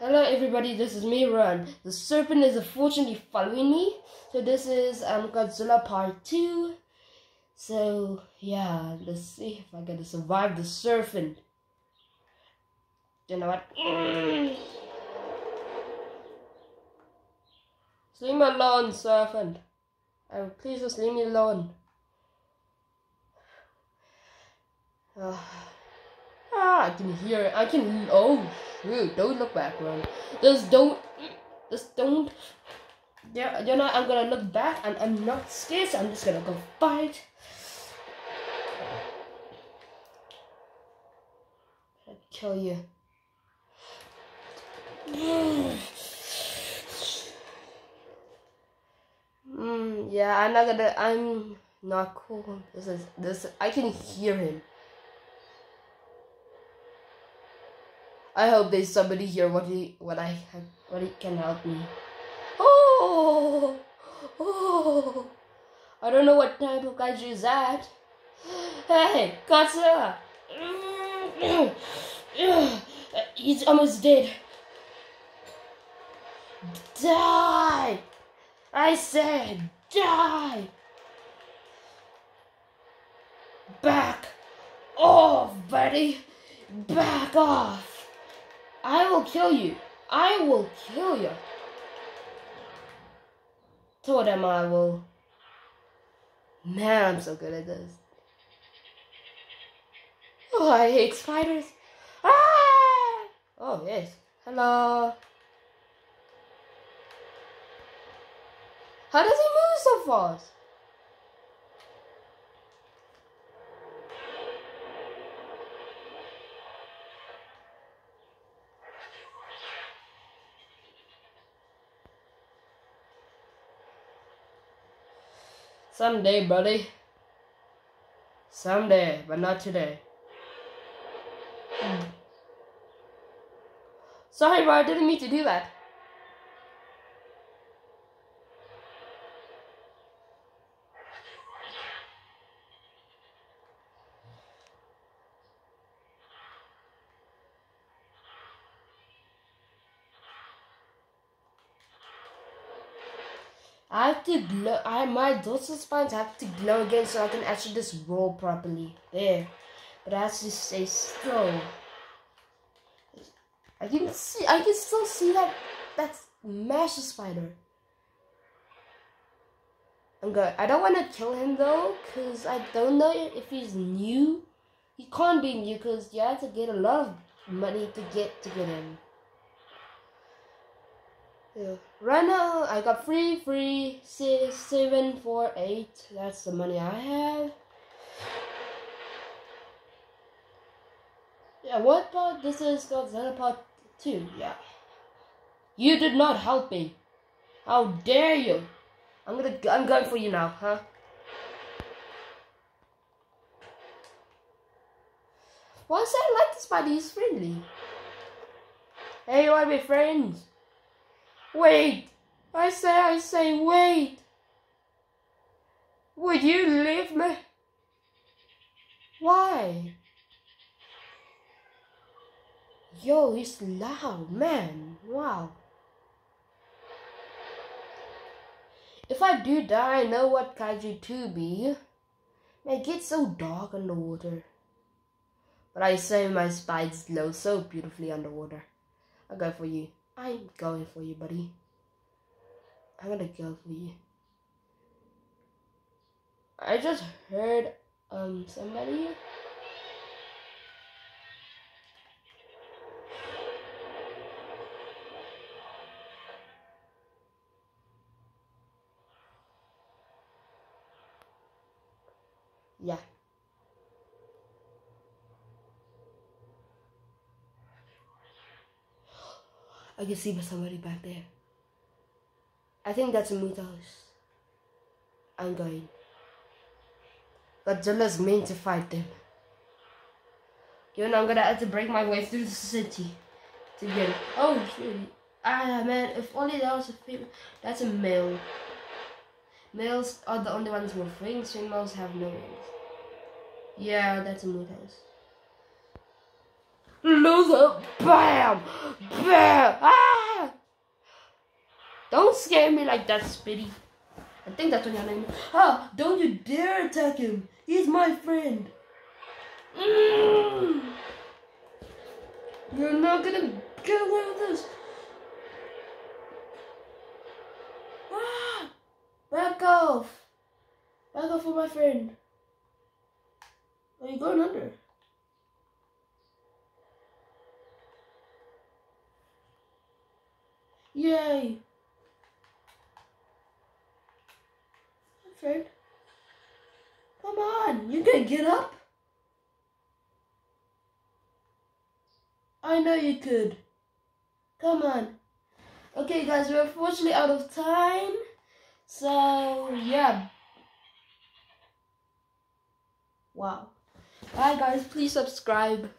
Hello everybody, this is me Ruan. The serpent is unfortunately following me. So this is um Godzilla part 2. So yeah, let's see if I gotta survive the serpent. You know what? Leave me alone, serpent. Please just leave me alone. Uh, ah, I can hear it. I can. Oh, shoot. Don't look back, run. Just don't. Just don't. Yeah, you know, I'm gonna look back and I'm not scared, so I'm just gonna go fight. I'll kill you. Mm, yeah, I'm not gonna. I'm not cool. This is this. I can hear him. I hope there's somebody here. What he, what I, what he can help me. Oh, oh. I don't know what type of kaiju is that. Hey, Godzilla. He's almost dead. Die! I said die! Back off, buddy! Back off! Kill you. I will kill you. Told him I will. Man, I'm so good at this. Oh, I hate spiders. Ah! Oh, yes. Hello. How does he move so fast? Someday, buddy. Someday, but not today. Hmm. Sorry, bro, I didn't mean to do that. I have to glow. I my dorsal spines have to glow again so I can actually just roll properly. There, but I have to stay still. I can see. I can still see that. That's master spider. I'm good. I don't want to kill him though, cause I don't know if he's new. He can't be new, cause you have to get a lot of money to get to get him. Yeah. Right now, I got three, three, six, seven, four, eight. That's the money I have. Yeah, what part? This is Godzilla part 2, yeah. You did not help me. How dare you? I'm gonna, I'm going for you now, huh? Why say I like this buddy? He's friendly. Hey, you wanna be friends? Wait! I say, I say, wait! Would you leave me? Why? Yo, it's loud, man. Wow. If I do die, I know what kaiju to be. It gets so dark underwater. But I say my spines glow so beautifully underwater. I'll go for you. I'm going for you, buddy. I'm gonna go for you. I just heard um somebody Yeah. I can see somebody back there. I think that's a Mutos. I'm going. Godzilla's meant to fight them. You know, I'm gonna have to break my way through the city to get it. Oh, shit. Ah, man, if only that was a female. That's a male. Males are the only ones with wings, females have no wings. Yeah, that's a Mutos. Loser! Bam! Bam! Ah! Don't scare me like that, Spitty. I think that's what your name is. Ah, don't you dare attack him. He's my friend. Mm. You're not gonna get away with this. Ah, back off. Back off my friend. Are you going under? Yay! Friend. Come on, you can get up. I know you could. Come on. Okay, guys, we're unfortunately out of time. So, yeah. Wow. Bye, guys. Please subscribe.